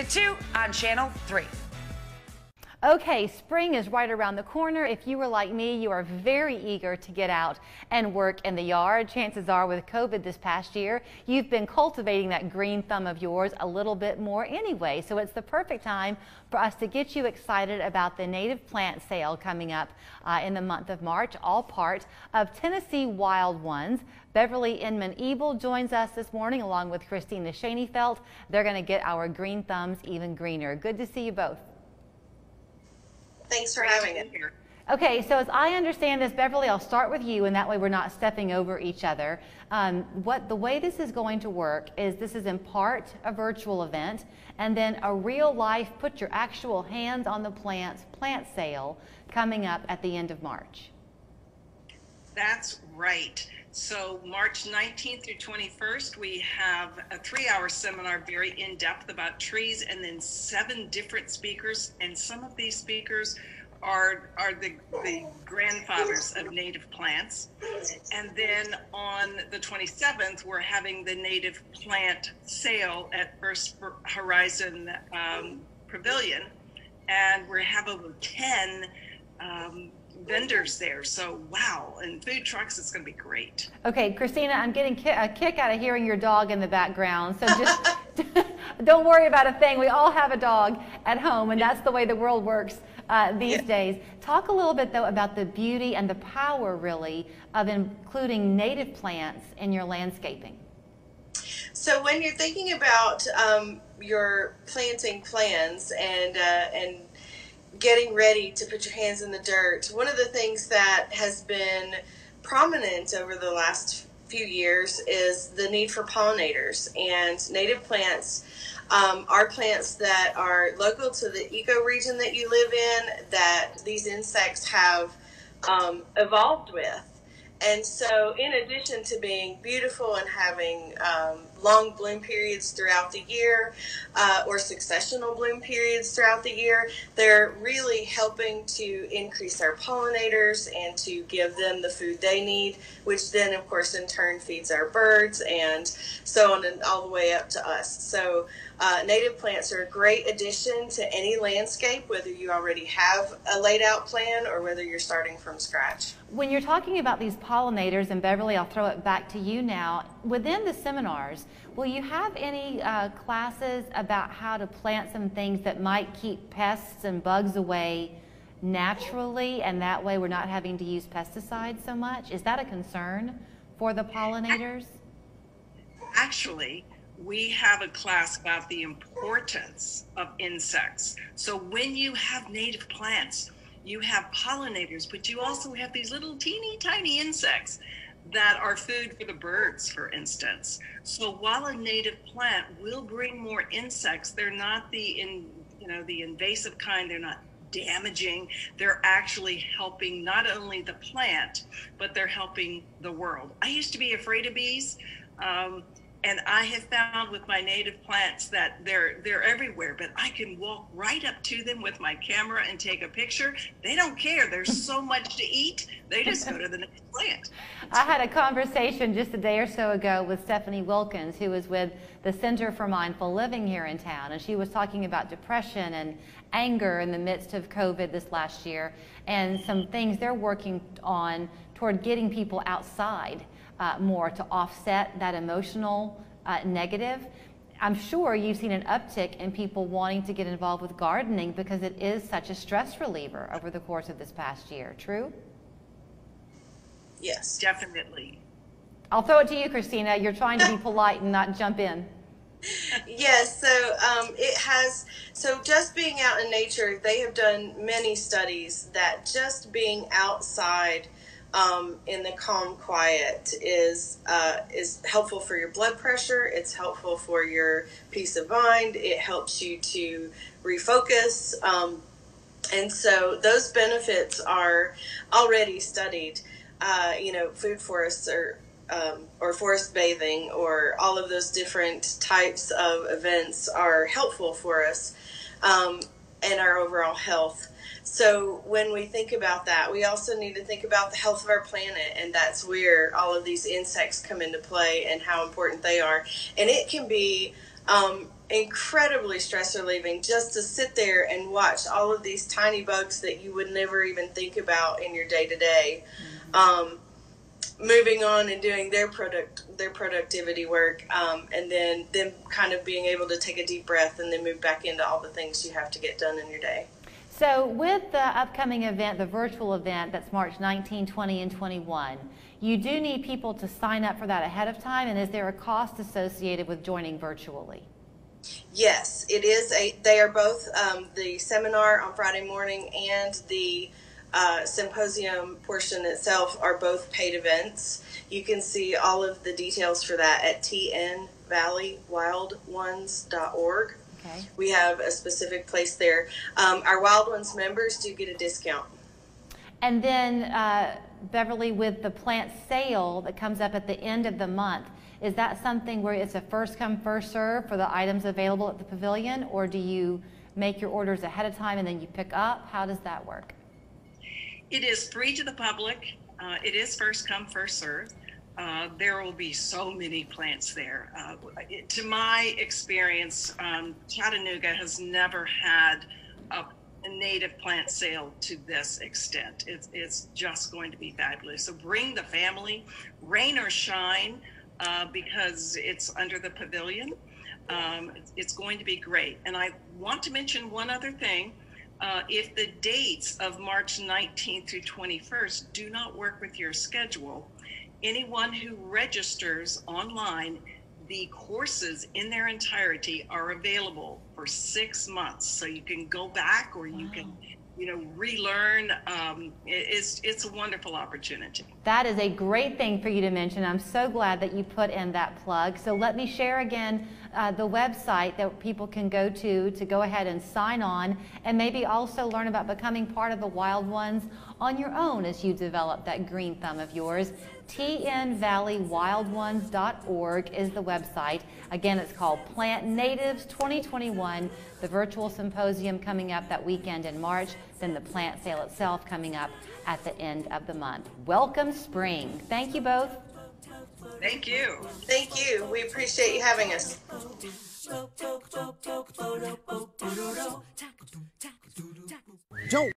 at 2 on Channel 3. Okay, spring is right around the corner. If you were like me, you are very eager to get out and work in the yard. Chances are with COVID this past year, you've been cultivating that green thumb of yours a little bit more anyway. So it's the perfect time for us to get you excited about the native plant sale coming up uh, in the month of March, all part of Tennessee Wild Ones. Beverly Inman Ebel joins us this morning along with Christina Schoenefeld. They're going to get our green thumbs even greener. Good to see you both. Thanks for having us here. Okay, so as I understand this, Beverly, I'll start with you, and that way we're not stepping over each other. Um, what the way this is going to work is this is in part a virtual event, and then a real life, put your actual hands on the plants plant sale coming up at the end of March. That's right. So March 19th through 21st, we have a three-hour seminar, very in-depth about trees, and then seven different speakers. And some of these speakers are are the, the grandfathers of native plants. And then on the 27th, we're having the native plant sale at First Horizon um, Pavilion, and we have over 10 um, vendors there. So wow, and food trucks, it's going to be great. Okay, Christina, I'm getting ki a kick out of hearing your dog in the background. So just don't worry about a thing. We all have a dog at home, and that's the way the world works uh, these yeah. days. Talk a little bit though about the beauty and the power, really, of including native plants in your landscaping. So when you're thinking about um, your planting plans and uh, and getting ready to put your hands in the dirt, one of the things that has been prominent over the last few years is the need for pollinators and native plants um, are plants that are local to the ecoregion that you live in that these insects have um, evolved with. And so, in addition to being beautiful and having um, long bloom periods throughout the year uh, or successional bloom periods throughout the year, they're really helping to increase our pollinators and to give them the food they need, which then, of course, in turn feeds our birds and so on and all the way up to us. So, uh, native plants are a great addition to any landscape, whether you already have a laid out plan or whether you're starting from scratch. When you're talking about these pollinators, and Beverly, I'll throw it back to you now, within the seminars, will you have any uh, classes about how to plant some things that might keep pests and bugs away naturally, and that way we're not having to use pesticides so much? Is that a concern for the pollinators? Actually, we have a class about the importance of insects. So when you have native plants, you have pollinators, but you also have these little teeny tiny insects that are food for the birds, for instance. So while a native plant will bring more insects, they're not the in you know the invasive kind. They're not damaging. They're actually helping not only the plant, but they're helping the world. I used to be afraid of bees. Um, and I have found with my native plants that they're they're everywhere, but I can walk right up to them with my camera and take a picture. They don't care. There's so much to eat. They just go to the next plant. I had a conversation just a day or so ago with Stephanie Wilkins, who is with the Center for Mindful Living here in town, and she was talking about depression and anger in the midst of COVID this last year, and some things they're working on toward getting people outside uh, more to offset that emotional uh, negative. I'm sure you've seen an uptick in people wanting to get involved with gardening because it is such a stress reliever over the course of this past year. True? Yes. Definitely. I'll throw it to you, Christina. You're trying to be polite and not jump in. yes, so um, it has. So just being out in nature, they have done many studies that just being outside um, in the calm quiet is uh, is helpful for your blood pressure. It's helpful for your peace of mind. It helps you to refocus. Um, and so those benefits are already studied. Uh, you know, food forests or um, or forest bathing or all of those different types of events are helpful for us um, and our overall health. So when we think about that, we also need to think about the health of our planet, and that's where all of these insects come into play and how important they are. And it can be um, incredibly stress relieving just to sit there and watch all of these tiny bugs that you would never even think about in your day to day moving on and doing their product their productivity work um, and then them kind of being able to take a deep breath and then move back into all the things you have to get done in your day. So with the upcoming event the virtual event that's march 19 20 and 21 you do need people to sign up for that ahead of time and is there a cost associated with joining virtually? Yes it is a they are both um, the seminar on friday morning and the uh, symposium portion itself are both paid events. You can see all of the details for that at tnvalleywildones.org. Okay. We have a specific place there. Um, our Wild Ones members do get a discount. And then, uh, Beverly, with the plant sale that comes up at the end of the month, is that something where it's a first come, first serve for the items available at the pavilion, or do you make your orders ahead of time and then you pick up? How does that work? It is free to the public. Uh, it is first come, first serve. Uh, there will be so many plants there. Uh, it, to my experience, um, Chattanooga has never had a, a, native plant sale to this extent. It's, it's just going to be fabulous. So bring the family, rain or shine, uh, because it's under the pavilion. Um, it's going to be great. And I want to mention one other thing. Uh, if the dates of March 19th through 21st do not work with your schedule, anyone who registers online, the courses in their entirety are available for six months. So you can go back or you wow. can you know relearn um, it's it's a wonderful opportunity that is a great thing for you to mention i'm so glad that you put in that plug so let me share again uh, the website that people can go to to go ahead and sign on and maybe also learn about becoming part of the wild ones on your own as you develop that green thumb of yours tnvalleywildones.org is the website. Again, it's called Plant Natives 2021, the virtual symposium coming up that weekend in March, then the plant sale itself coming up at the end of the month. Welcome spring. Thank you both. Thank you. Thank you. We appreciate you having us. Don't